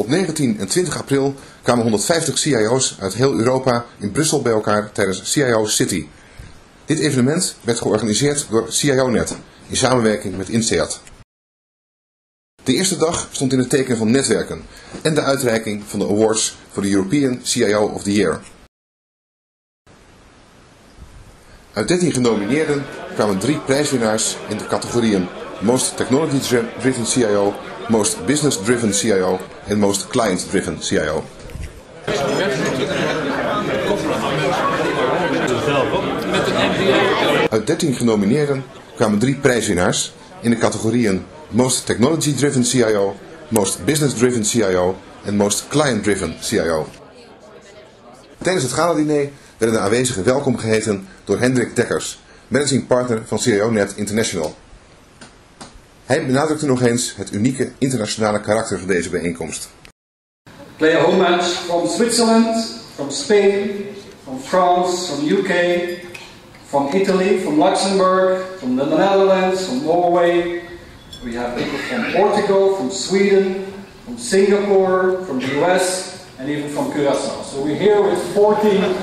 Op 19 en 20 april kwamen 150 CIO's uit heel Europa in Brussel bij elkaar tijdens CIO City. Dit evenement werd georganiseerd door CIO-net in samenwerking met INSEAD. De eerste dag stond in het teken van netwerken en de uitreiking van de awards voor de European CIO of the Year. Uit 13 genomineerden kwamen drie prijswinnaars in de categorieën Most Technology Driven CIO, Most Business Driven CIO en Most Client Driven CIO. Uit 13 genomineerden kwamen drie prijswinnaars in de categorieën Most Technology Driven CIO, Most Business Driven CIO en Most Client Driven CIO. Tijdens het gala-diner werden de aanwezigen welkom geheten door Hendrik Dekkers, managing partner van CIO-net International. Hij benadrukte nog eens het unieke internationale karakter van deze bijeenkomst. Play a match from Switzerland, from Spain, from France, from UK, from Italy, from Luxembourg, from the Netherlands, from Norway. We have people from Portugal, from Sweden, from Singapore, from the US, and even from Curacao. So we're here with 14,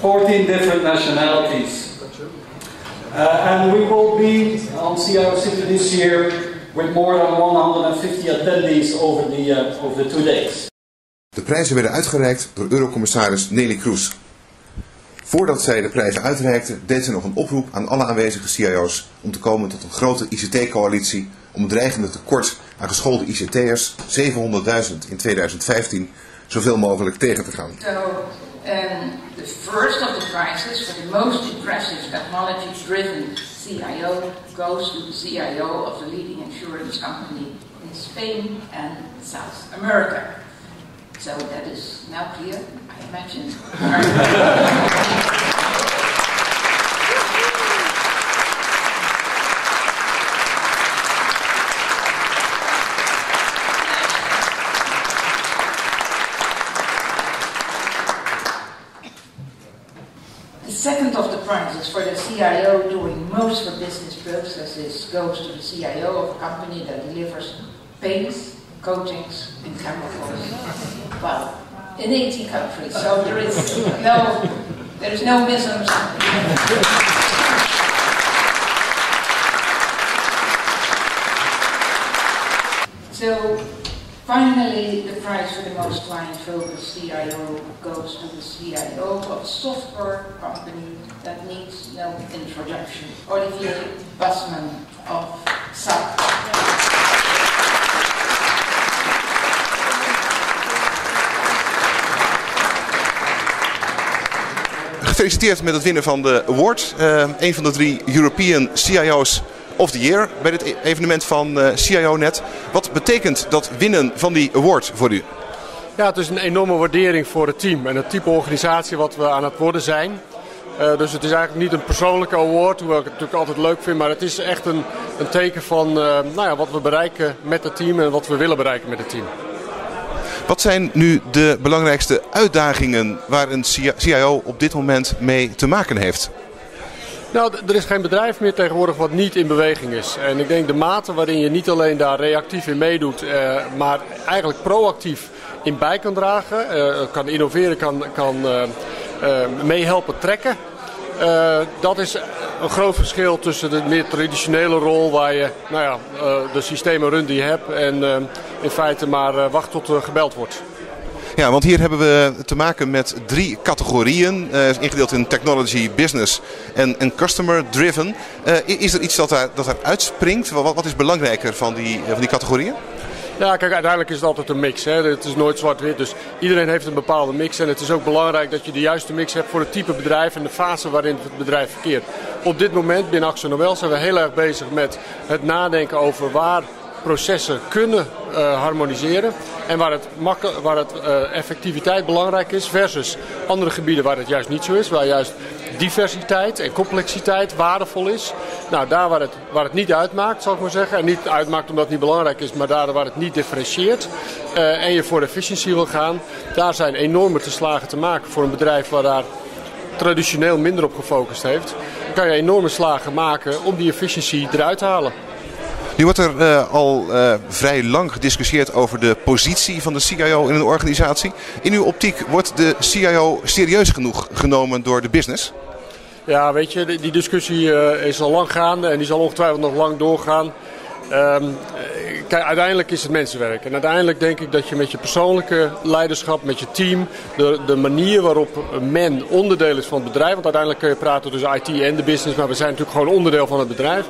14 different nationalities. Uh, and we will be on CIO City this year with more than 150 attendees over the, uh, over the two days. De prijzen werden uitgereikt door Eurocommissaris Nelly Kroes. Voordat zij de prijzen uitreikte, deed ze nog een oproep aan alle aanwezige CIO's om te komen tot een grote ICT-coalitie om het dreigende tekort aan geschoolde ICT'ers, 700.000 in 2015, zoveel mogelijk tegen te gaan. Um, the first of the prizes for the most impressive technology-driven CIO goes to the CIO of the leading insurance company in Spain and South America. So that is now clear, I imagine. second of the prizes for the CIO doing most for business processes goes to the CIO of a company that delivers paints, coatings, and chemicals. Well, in 80 countries, so there is no, there is no misunderstanding. So finally, the prize for the most client-focused CIO goes to the CIO of a software company that needs no introduction, Olivier Bassman of SAP. Gefeliciteerd met het winnen van de award. Uh, een van de drie European CIO's of the Year bij dit evenement van uh, CIO-net. Wat betekent dat winnen van die award voor u? Ja, het is een enorme waardering voor het team en het type organisatie wat we aan het worden zijn. Uh, dus het is eigenlijk niet een persoonlijke award, hoewel ik het natuurlijk altijd leuk vind. Maar het is echt een, een teken van uh, nou ja, wat we bereiken met het team en wat we willen bereiken met het team. Wat zijn nu de belangrijkste uitdagingen waar een CIO op dit moment mee te maken heeft? Nou, er is geen bedrijf meer tegenwoordig wat niet in beweging is. En ik denk de mate waarin je niet alleen daar reactief in meedoet, uh, maar eigenlijk proactief in bij kan dragen, uh, kan innoveren, kan, kan uh, meehelpen trekken. dat is een groot verschil tussen de meer traditionele rol waar je nou ja, de systemen runt die je hebt en in feite maar wacht tot er gebeld wordt. Ja, want hier hebben we te maken met drie categorieën, uh, ingedeeld in technology, business en, en customer driven. Uh, is er iets dat daar, dat daar uitspringt? Wat, wat is belangrijker van die, van die categorieën? Ja, kijk, uiteindelijk is het altijd een mix. Hè. Het is nooit zwart-wit. Dus iedereen heeft een bepaalde mix. En het is ook belangrijk dat je de juiste mix hebt voor het type bedrijf en de fase waarin het bedrijf verkeert. Op dit moment binnen Axel Nobel zijn we heel erg bezig met het nadenken over waar processen kunnen uh, harmoniseren. En waar, het, waar het uh, effectiviteit belangrijk is versus andere gebieden waar het juist niet zo is. Waar juist diversiteit en complexiteit waardevol is. Nou, daar waar het, waar het niet uitmaakt, zal ik maar zeggen. En niet uitmaakt omdat het niet belangrijk is, maar daar waar het niet differentieert. Uh, en je voor efficiëntie wil gaan. Daar zijn enorme te slagen te maken voor een bedrijf waar daar traditioneel minder op gefocust heeft. Dan kan je enorme slagen maken om die efficiëntie eruit te halen. Nu wordt er uh, al uh, vrij lang gediscussieerd over de positie van de CIO in een organisatie. In uw optiek wordt de CIO serieus genoeg genomen door de business? Ja, weet je, die discussie uh, is al lang gaande en die zal ongetwijfeld nog lang doorgaan. Um, kijk, uiteindelijk is het mensenwerk. En uiteindelijk denk ik dat je met je persoonlijke leiderschap, met je team, de, de manier waarop men onderdeel is van het bedrijf. Want uiteindelijk kun je praten tussen IT en de business, maar we zijn natuurlijk gewoon onderdeel van het bedrijf.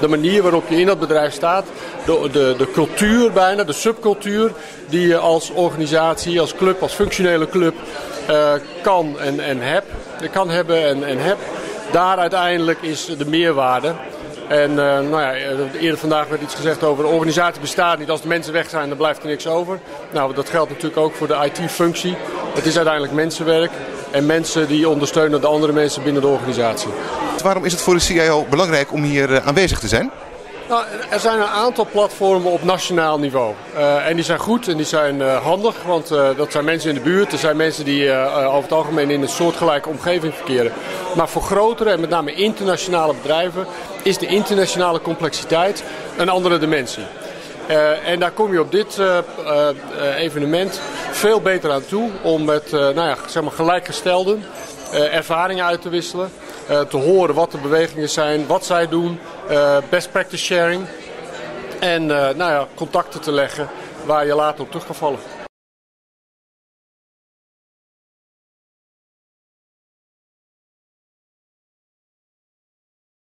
De manier waarop je in dat bedrijf staat, de, de, de cultuur bijna, de subcultuur die je als organisatie, als club, als functionele club uh, kan en, en heb, kan hebben en, en heb. Daar uiteindelijk is de meerwaarde. En uh, nou ja, eerder vandaag werd iets gezegd over de organisatie bestaat niet. Als de mensen weg zijn, dan blijft er niks over. Nou, dat geldt natuurlijk ook voor de IT-functie. Het is uiteindelijk mensenwerk en mensen die ondersteunen de andere mensen binnen de organisatie. Waarom is het voor de CIO belangrijk om hier uh, aanwezig te zijn? Nou, er zijn een aantal platformen op nationaal niveau. Uh, en die zijn goed en die zijn uh, handig, want uh, dat zijn mensen in de buurt. Er zijn mensen die over het algemeen in een soortgelijke omgeving verkeren. Maar voor grotere en met name internationale bedrijven is de internationale complexiteit een andere dimensie. En daar kom je op dit evenement veel beter aan toe om met nou ja, zeg maar gelijkgestelden ervaringen uit te wisselen. te horen wat de bewegingen zijn, wat zij doen, best practice sharing. En nou ja, contacten te leggen waar je later op terug kan vallen.